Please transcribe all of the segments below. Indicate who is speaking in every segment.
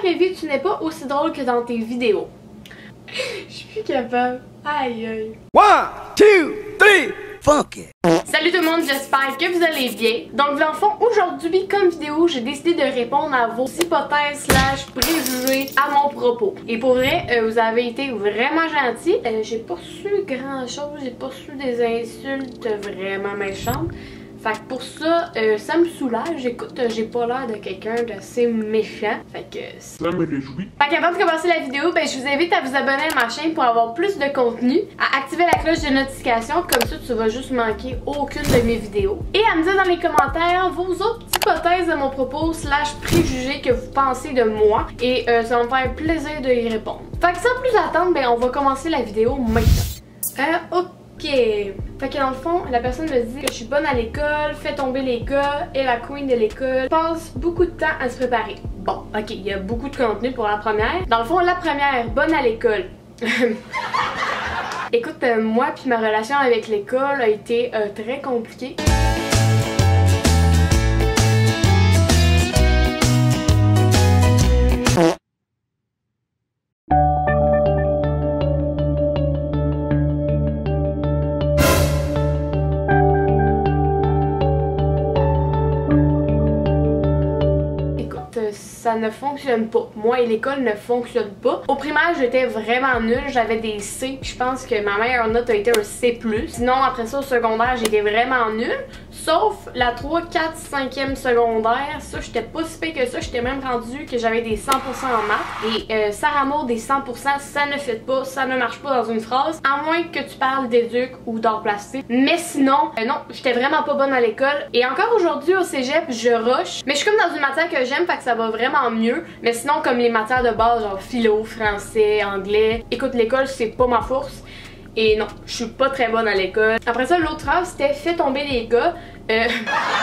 Speaker 1: vraie vie, tu n'es pas aussi drôle que dans tes vidéos. Je suis plus capable. Aïe aïe.
Speaker 2: One, two, three, fuck it.
Speaker 1: Salut tout le monde, j'espère que vous allez bien. Donc dans le fond, aujourd'hui comme vidéo, j'ai décidé de répondre à vos hypothèses slash préjugés à mon propos. Et pour vrai, euh, vous avez été vraiment gentils. Euh, j'ai pas su grand chose, j'ai pas su des insultes vraiment méchantes. Fait que pour ça, euh, ça me soulage. Écoute, j'ai pas l'air de quelqu'un d'assez méchant. Fait que
Speaker 3: Ça me réjouit.
Speaker 1: fait qu'avant de commencer la vidéo, ben, je vous invite à vous abonner à ma chaîne pour avoir plus de contenu, à activer la cloche de notification, comme ça tu vas juste manquer aucune de mes vidéos. Et à me dire dans les commentaires vos autres hypothèses de mon propos slash préjugés que vous pensez de moi. Et euh, ça va me faire plaisir de y répondre. Fait que sans plus attendre, ben, on va commencer la vidéo maintenant. Euh, ok. Fait que dans le fond, la personne me dit que je suis bonne à l'école, fait tomber les gars, et la queen de l'école, passe beaucoup de temps à se préparer. Bon, ok, il y a beaucoup de contenu pour la première. Dans le fond, la première, bonne à l'école. Écoute, euh, moi puis ma relation avec l'école a été euh, très compliquée. Ça ne fonctionne pas. Moi et l'école ne fonctionnent pas. Au primaire, j'étais vraiment nulle. J'avais des C. Je pense que ma meilleure note a été un C+. Sinon, après ça, au secondaire, j'étais vraiment nulle. Sauf la 3, 4, 5e secondaire. Ça, j'étais pas si pire que ça. J'étais même rendue que j'avais des 100% en maths. Et euh, Sarah Maud, des 100%, ça ne fait pas. Ça ne marche pas dans une phrase. À moins que tu parles d'éduc ou d'art plastique. Mais sinon, euh, non, j'étais vraiment pas bonne à l'école. Et encore aujourd'hui, au cégep, je rush. Mais je suis comme dans une matière que j'aime, fait que ça va vraiment mieux. Mais sinon, comme les matières de base, genre philo, français, anglais. Écoute, l'école, c'est pas ma force. Et non, je suis pas très bonne à l'école. Après ça, l'autre phrase, c'était fait tomber les gars. Euh.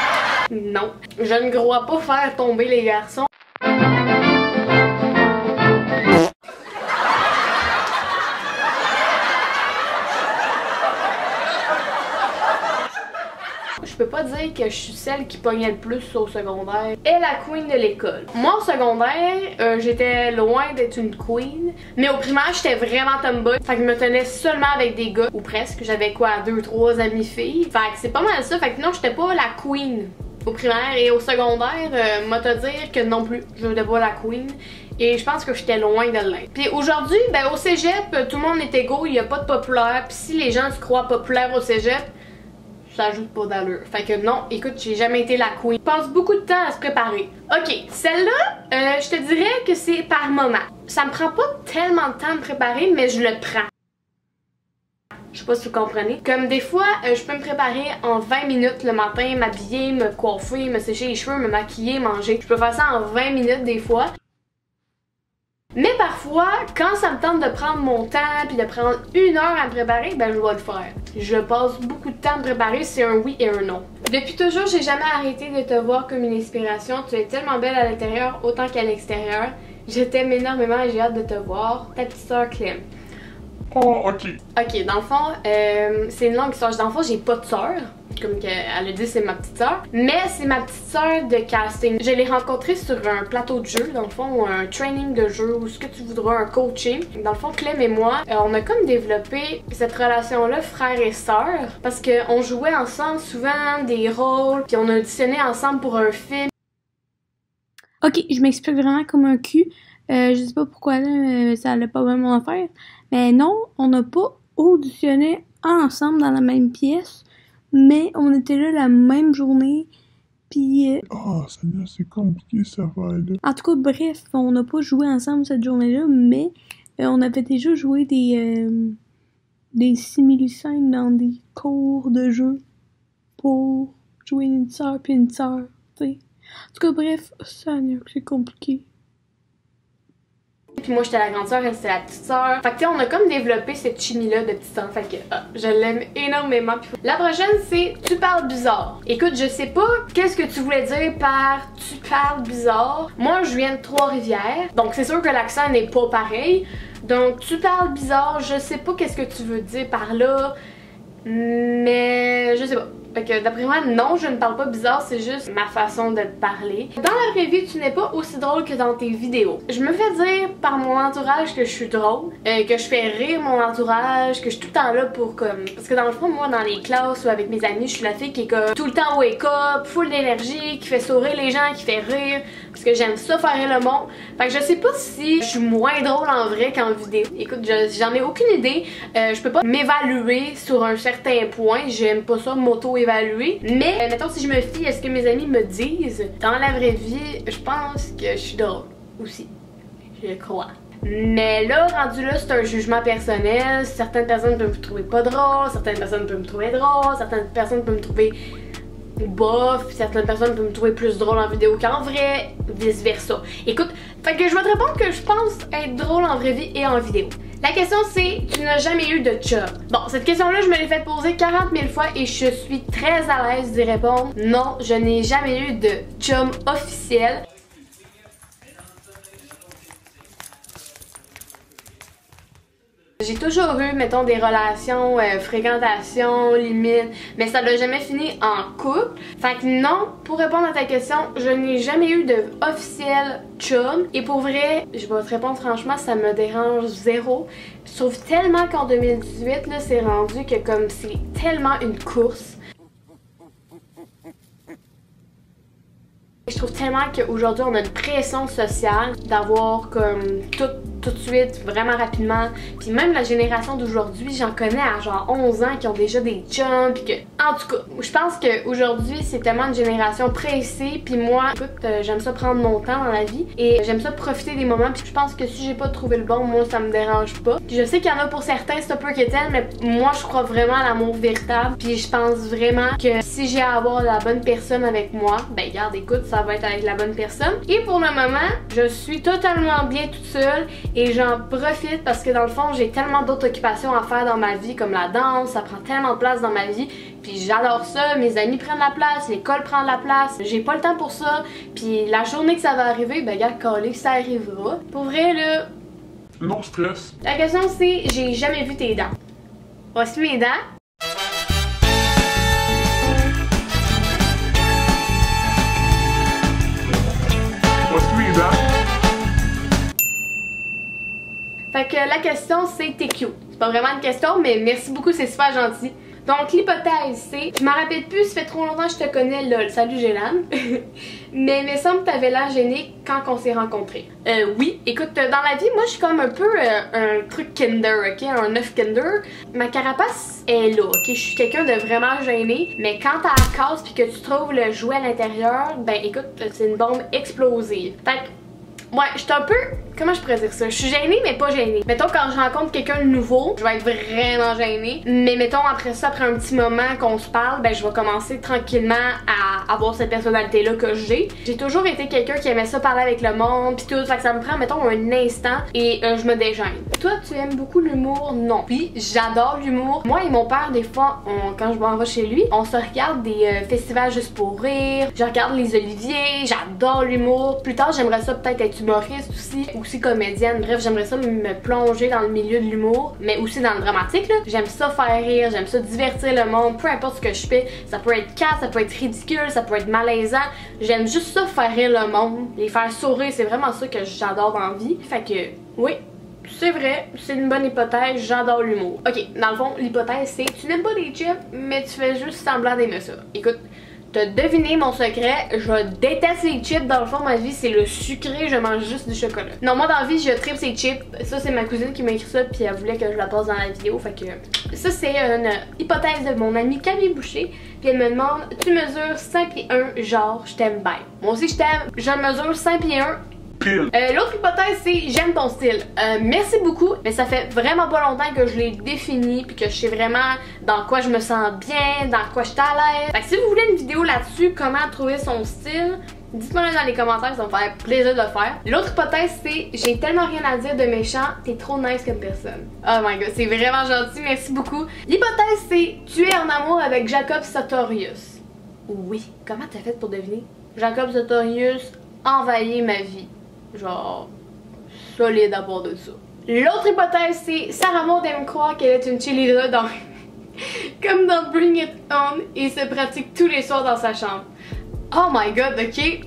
Speaker 1: non. Je ne crois pas faire tomber les garçons. Que je suis celle qui pognait le plus au secondaire. Et la queen de l'école. Moi au secondaire, euh, j'étais loin d'être une queen. Mais au primaire, j'étais vraiment tomboy. Fait que je me tenais seulement avec des gars. Ou presque. J'avais quoi, deux, trois amis filles. Fait que c'est pas mal ça. Fait que non, j'étais pas la queen au primaire et au secondaire, euh, moi te dire que non plus, je n'étais pas la queen. Et je pense que j'étais loin de l'être. Puis aujourd'hui, ben au cégep, tout le monde est égaux, il n'y a pas de populaire. Puis si les gens se croient populaires au cégep, ça ajoute pas d'allure. Fait que non, écoute, j'ai jamais été la queen. Passe beaucoup de temps à se préparer. Ok, celle-là, euh, je te dirais que c'est par moment. Ça me prend pas tellement de temps à me préparer, mais je le prends. Je sais pas si vous comprenez. Comme des fois, euh, je peux me préparer en 20 minutes le matin, m'habiller, me coiffer, me sécher les cheveux, me maquiller, manger. Je peux faire ça en 20 minutes des fois. Mais parfois, quand ça me tente de prendre mon temps puis de prendre une heure à me préparer, ben je vais le faire. Je passe beaucoup de temps à me préparer, c'est un oui et un non. Depuis toujours, j'ai jamais arrêté de te voir comme une inspiration. Tu es tellement belle à l'intérieur autant qu'à l'extérieur. Je t'aime énormément et j'ai hâte de te voir. Ta petite soeur Clem.
Speaker 3: Oh, ok.
Speaker 1: Ok, dans le fond, euh, c'est une longue histoire. Dans le fond, j'ai pas de sœur. Comme que elle a dit, c'est ma petite sœur. Mais c'est ma petite sœur de casting. Je l'ai rencontrée sur un plateau de jeu, dans le fond, un training de jeu, ou ce que tu voudras, un coaching. Dans le fond, Clem et moi, euh, on a comme développé cette relation-là, frère et sœur, parce qu'on jouait ensemble souvent des rôles, puis on a auditionné ensemble pour un film.
Speaker 4: Ok, je m'explique vraiment comme un cul. Euh, je sais pas pourquoi là, euh, ça allait pas vraiment faire. Mais non, on n'a pas auditionné ensemble dans la même pièce, mais on était là la même journée. Puis, euh,
Speaker 3: Oh, Seigneur, c'est compliqué cette affaire-là.
Speaker 4: en tout cas, bref, on n'a pas joué ensemble cette journée-là, mais euh, on avait déjà joué des, euh, des simili-scènes dans des cours de jeu pour jouer une sœur puis une sœur, tu sais. En tout cas, bref, Seigneur, c'est compliqué.
Speaker 1: Puis moi, j'étais la grande sœur, elle c'était la petite sœur. Fait que tu sais, on a comme développé cette chimie-là de petite sœur. Fait que ah, je l'aime énormément. Puis La prochaine, c'est tu parles bizarre. Écoute, je sais pas qu'est-ce que tu voulais dire par tu parles bizarre. Moi, je viens de Trois-Rivières. Donc, c'est sûr que l'accent n'est pas pareil. Donc, tu parles bizarre, je sais pas qu'est-ce que tu veux dire par là. Mais je sais pas. Fait que d'après moi, non, je ne parle pas bizarre, c'est juste ma façon de parler. Dans la vraie vie, tu n'es pas aussi drôle que dans tes vidéos. Je me fais dire par mon entourage que je suis drôle, euh, que je fais rire mon entourage, que je suis tout le temps là pour comme... Parce que dans le fond, moi, dans les classes ou avec mes amis, je suis la fille qui est comme tout le temps wake up, full d'énergie, qui fait sourire les gens, qui fait rire, parce que j'aime ça faire le monde. Fait que je sais pas si je suis moins drôle en vrai qu'en vidéo. Écoute, j'en ai aucune idée. Euh, je peux pas m'évaluer sur un certain point. J'aime pas ça m'auto-évaluer. Mais, euh, mettons, si je me fie à ce que mes amis me disent, dans la vraie vie, je pense que je suis drôle aussi. Je crois. Mais là, rendu là, c'est un jugement personnel. Certaines personnes peuvent me trouver pas drôle, certaines personnes peuvent me trouver drôle, certaines personnes peuvent me trouver bof, certaines personnes peuvent me trouver plus drôle en vidéo qu'en vrai, vice versa. Écoute, fait que je vais te répondre que je pense être drôle en vraie vie et en vidéo. La question c'est, tu n'as jamais eu de chum? Bon, cette question-là, je me l'ai fait poser 40 000 fois et je suis très à l'aise d'y répondre. Non, je n'ai jamais eu de chum officiel. J'ai toujours eu, mettons, des relations, euh, fréquentation, limite, mais ça n'a jamais fini en couple. Fait que non, pour répondre à ta question, je n'ai jamais eu de officiel chum. Et pour vrai, je vais te répondre franchement, ça me dérange zéro. Je trouve tellement qu'en 2018, là, c'est rendu que comme c'est tellement une course. Je trouve tellement qu'aujourd'hui, on a une pression sociale d'avoir comme tout tout de suite, vraiment rapidement. Puis même la génération d'aujourd'hui, j'en connais à genre 11 ans qui ont déjà des puis que... En tout cas, je pense qu'aujourd'hui, c'est tellement une génération pressée, puis moi, écoute, euh, j'aime ça prendre mon temps dans la vie, et j'aime ça profiter des moments, puis je pense que si j'ai pas trouvé le bon, moi, ça me dérange pas. Puis je sais qu'il y en a pour certains, c'est un peu quétaine, mais moi, je crois vraiment à l'amour véritable, puis je pense vraiment que si j'ai à avoir la bonne personne avec moi, ben garde, écoute, ça va être avec la bonne personne. Et pour le moment, je suis totalement bien toute seule et j'en profite parce que dans le fond, j'ai tellement d'autres occupations à faire dans ma vie comme la danse, ça prend tellement de place dans ma vie. Puis j'adore ça, mes amis prennent la place, l'école prend la place, j'ai pas le temps pour ça. Puis la journée que ça va arriver, ben regarde, que ça arrivera. Pour vrai là...
Speaker 3: Non stress.
Speaker 1: La question c'est, j'ai jamais vu tes dents. Voici mes dents? Fait que la question c'est t'es cute. C'est pas vraiment une question, mais merci beaucoup, c'est super gentil. Donc l'hypothèse c'est, je m'en rappelle plus, ça fait trop longtemps que je te connais, lol, salut Gélan. mais il me semble que t'avais l'air gêné quand on s'est rencontrés. Euh oui, écoute, dans la vie, moi je suis comme un peu euh, un truc Kinder, ok, un œuf Kinder. Ma carapace est là, ok, je suis quelqu'un de vraiment gêné, mais quand t'as la casse puis que tu trouves le jouet à l'intérieur, ben écoute, c'est une bombe explosive. Fait Ouais, je suis un peu. Comment je pourrais dire ça? Je suis gênée, mais pas gênée. Mettons, quand je rencontre quelqu'un de nouveau, je vais être vraiment gênée. Mais mettons, après ça, après un petit moment qu'on se parle, ben je vais commencer tranquillement à avoir cette personnalité-là que j'ai. J'ai toujours été quelqu'un qui aimait ça parler avec le monde, pis tout. Que ça me prend, mettons, un instant et euh, je me dégêne. Toi, tu aimes beaucoup l'humour? Non. Puis, j'adore l'humour. Moi et mon père, des fois, quand je m'en vais chez lui, on se regarde des euh, festivals juste pour rire. Je regarde les oliviers. J'adore l'humour. Plus tard, j'aimerais ça peut-être être humoriste aussi, aussi comédienne. Bref, j'aimerais ça me plonger dans le milieu de l'humour, mais aussi dans le dramatique. J'aime ça faire rire, j'aime ça divertir le monde, peu importe ce que je fais. Ça peut être casse, ça peut être ridicule, ça peut être malaisant. J'aime juste ça faire rire le monde, les faire sourire. C'est vraiment ça que j'adore dans la vie. Fait que, oui, c'est vrai, c'est une bonne hypothèse, j'adore l'humour. Ok, dans le fond, l'hypothèse c'est tu n'aimes pas les chips, mais tu fais juste semblant d'aimer ça. Écoute, T'as deviné mon secret, je déteste les chips. Dans le fond, ma vie, c'est le sucré, je mange juste du chocolat. Non, moi, dans la vie, je tripe ces chips. Ça, c'est ma cousine qui m'a écrit ça, puis elle voulait que je la passe dans la vidéo. Fait que ça, c'est une hypothèse de mon amie Camille Boucher. Puis elle me demande, tu mesures 5 pieds 1, genre, je t'aime bien. Moi aussi, je t'aime. Je mesure 5 pieds 1, euh, L'autre hypothèse, c'est j'aime ton style. Euh, merci beaucoup, mais ça fait vraiment pas longtemps que je l'ai défini puis que je sais vraiment dans quoi je me sens bien, dans quoi je suis à l'aise. Si vous voulez une vidéo là-dessus, comment trouver son style, Dites-moi dans les commentaires, ça me faire plaisir de le faire. L'autre hypothèse, c'est j'ai tellement rien à dire de méchant, t'es trop nice comme personne. Oh my god, c'est vraiment gentil, merci beaucoup. L'hypothèse, c'est tu es en amour avec Jacob Sartorius. Oui, comment t'as fait pour deviner? Jacob Sartorius envahit ma vie genre solide à bord de ça. L'autre hypothèse, c'est Sarah Maud aime croire qu'elle est une cheerleader dans comme dans Bring It On, il se pratique tous les soirs dans sa chambre. Oh my god, ok.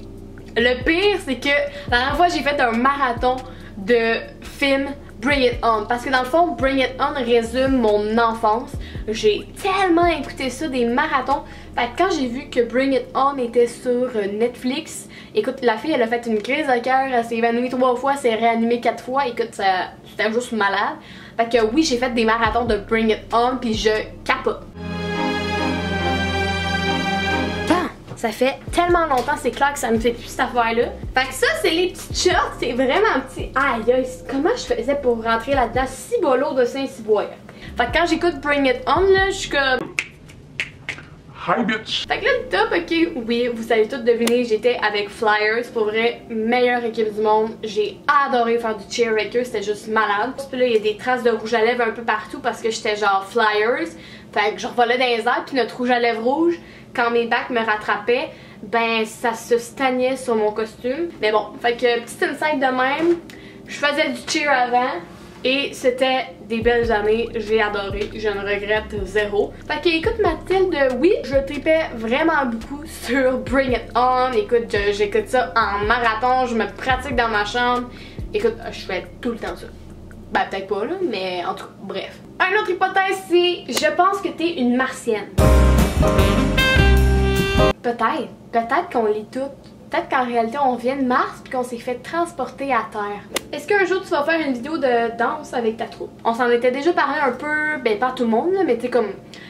Speaker 1: Le pire, c'est que la dernière fois, j'ai fait un marathon de films Bring It On. Parce que dans le fond, Bring It On résume mon enfance. J'ai tellement écouté ça, des marathons. Fait que quand j'ai vu que Bring It On était sur euh, Netflix, écoute, la fille, elle a fait une crise de cœur, elle s'est évanouie trois fois, s'est réanimée quatre fois. Écoute, c'était juste malade. Fait que oui, j'ai fait des marathons de Bring It On, puis je capote. Ça fait tellement longtemps, c'est clair que ça me fait plus cette affaire-là. Fait que ça, c'est les petites shorts, c'est vraiment petit. Aïe aïe, comment je faisais pour rentrer là-dedans? Si bolo de Saint-Cyboire. Fait que quand j'écoute Bring It On, là, je suis comme...
Speaker 3: Hi bitch!
Speaker 1: Fait que là, le top, ok, oui, vous savez tout deviner, j'étais avec Flyers, pour vrai, meilleure équipe du monde. J'ai adoré faire du cheer avec eux, c'était juste malade. Puis là, il y a des traces de rouge à lèvres un peu partout parce que j'étais genre Flyers. Fait que je revolais dans les airs, puis notre rouge à lèvres rouge, quand mes bacs me rattrapaient, ben ça se stagnait sur mon costume. Mais bon, fait que petit insight de même, je faisais du cheer avant et c'était des belles années, j'ai adoré, je ne regrette zéro. Fait que écoute Mathilde, oui, je tripais vraiment beaucoup sur Bring It On, écoute, j'écoute ça en marathon, je me pratique dans ma chambre, écoute, je fais tout le temps ça. Ben peut-être pas là, mais en tout cas, bref. Un autre hypothèse, c'est je pense que t'es une martienne. Peut-être. Peut-être qu'on lit tout. Peut-être qu'en réalité on vient de Mars puis qu'on s'est fait transporter à Terre. Est-ce qu'un jour tu vas faire une vidéo de danse avec ta troupe? On s'en était déjà parlé un peu, ben pas tout le monde là, mais tu sais comme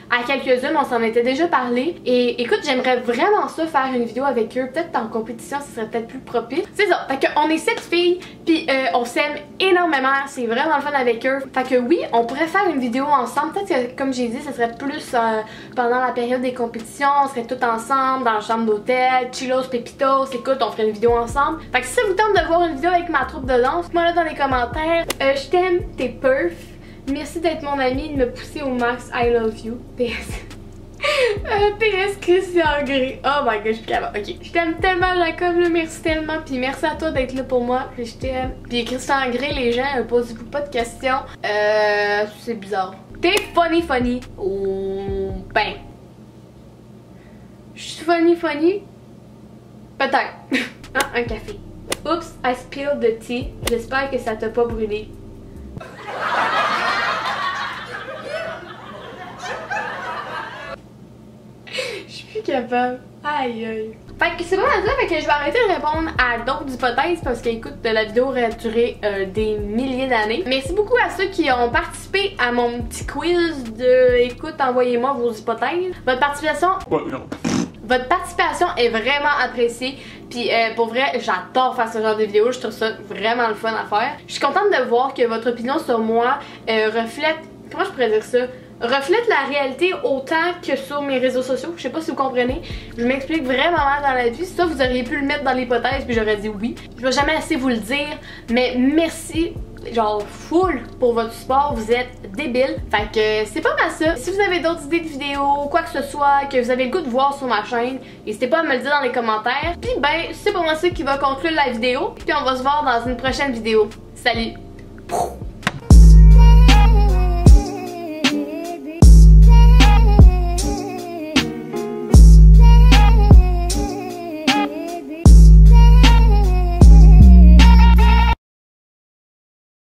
Speaker 1: à quelques-unes, on s'en était déjà parlé. Et écoute, j'aimerais vraiment ça faire une vidéo avec eux. Peut-être en compétition, ce serait peut-être plus propice. C'est ça. Fait qu'on est sept filles, puis euh, on s'aime énormément. C'est vraiment le fun avec eux. Fait que oui, on pourrait faire une vidéo ensemble. Peut-être que, comme j'ai dit, ce serait plus euh, pendant la période des compétitions. On serait tous ensemble dans la chambre d'hôtel, chillos, pépitos. Écoute, on ferait une vidéo ensemble. Fait que si ça vous tente de voir une vidéo avec ma troupe de danse, moi là dans les commentaires. Euh, je t'aime, t'es perf. Merci d'être mon ami et de me pousser au max. I love you. PS. Euh, PS Christian Grey. Oh my god, je suis capable. Ok. Je t'aime tellement, Jacob. Là, merci tellement. Puis merci à toi d'être là pour moi. Puis je t'aime. Puis Christian Grey, les gens, euh, posez-vous pas de questions. Euh. C'est bizarre. T'es funny, funny. Oh. Ben. Je suis funny, funny? Peut-être. ah, un café. Oups, I spilled the tea. J'espère que ça t'a pas brûlé. Je suis plus capable. Aïe aïe. Fait que c'est vraiment ça, fait que je vais arrêter de répondre à d'autres hypothèses parce que écoute, la vidéo aurait duré euh, des milliers d'années. Merci beaucoup à ceux qui ont participé à mon petit quiz de écoute, envoyez-moi vos hypothèses. Votre participation.
Speaker 3: Ouais, non.
Speaker 1: Votre participation est vraiment appréciée. Puis euh, pour vrai, j'adore faire ce genre de vidéos. Je trouve ça vraiment le fun à faire. Je suis contente de voir que votre opinion sur moi euh, reflète. Comment je pourrais dire ça? Reflète la réalité autant que sur mes réseaux sociaux. Je sais pas si vous comprenez. Je m'explique vraiment mal dans la vie. Ça, vous auriez pu le mettre dans l'hypothèse, puis j'aurais dit oui. Je vais jamais assez vous le dire, mais merci genre full pour votre support, vous êtes débile. Fait que c'est pas mal ça. Si vous avez d'autres idées de vidéos, quoi que ce soit, que vous avez le goût de voir sur ma chaîne, n'hésitez pas à me le dire dans les commentaires. Puis ben, c'est pour moi ça qui va conclure la vidéo. Puis on va se voir dans une prochaine vidéo. Salut!